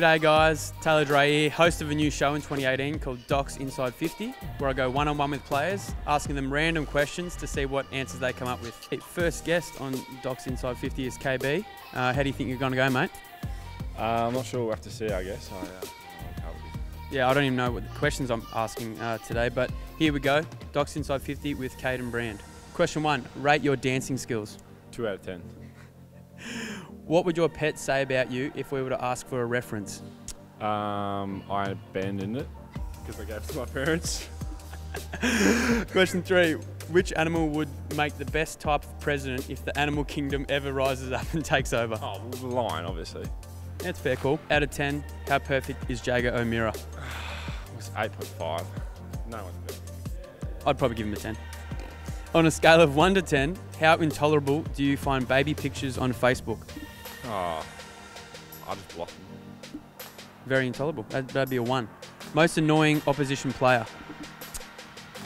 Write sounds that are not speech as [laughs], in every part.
G'day guys, Taylor Duryea here, host of a new show in 2018 called Docs Inside 50, where I go one on one with players, asking them random questions to see what answers they come up with. First guest on Docs Inside 50 is KB. Uh, how do you think you're going to go, mate? Uh, I'm not sure. We'll have to see, I guess. I, uh, Yeah, I don't even know what the questions I'm asking uh, today, but here we go. Docs Inside 50 with Kaiden Brand. Question one Rate your dancing skills. Two out of ten. What would your pet say about you if we were to ask for a reference? Um, I abandoned it because I gave it to my parents. [laughs] Question three Which animal would make the best type of president if the animal kingdom ever rises up and takes over? Oh, the lion, obviously. That's fair call. Out of 10, how perfect is Jaeger O'Meara? [sighs] It was 8.5. No one's better. I'd probably give him a 10. On a scale of 1 to 10, how intolerable do you find baby pictures on Facebook? Oh, I just blocked them. Very intolerable. That'd, that'd be a 1. Most annoying opposition player?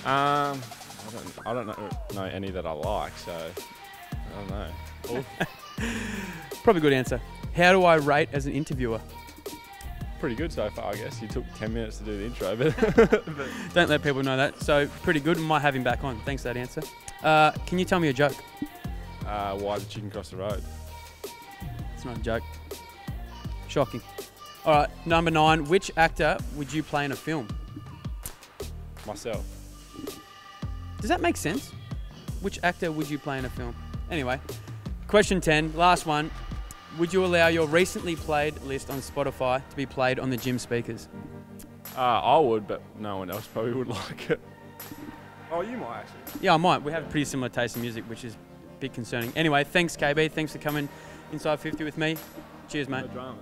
Um, I don't, I don't know, know any that I like, so I don't know. [laughs] Probably good answer. How do I rate as an interviewer? Pretty good so far, I guess. You took 10 minutes to do the intro, but, but [laughs] Don't let people know that. So, pretty good. Might have him back on. Thanks for that answer. Uh, can you tell me a joke? uh, why the chicken cross the road? It's not a joke. Shocking. All right, number nine. Which actor would you play in a film? Myself. Does that make sense? Which actor would you play in a film? Anyway, question 10, last one. Would you allow your recently played list on Spotify to be played on the gym speakers? Uh, I would, but no one else probably would [laughs] like it. Oh, you might actually. Yeah, I might. We have a pretty similar taste in music, which is a bit concerning. Anyway, thanks, KB. Thanks for coming inside 50 with me. Cheers, mate. No dramas.